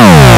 Oh!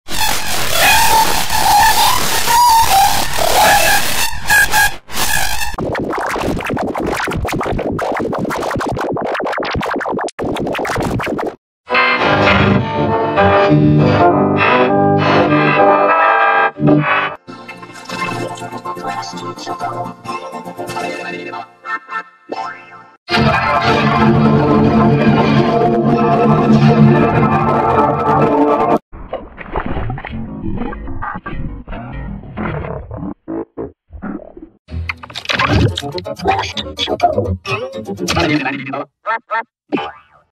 何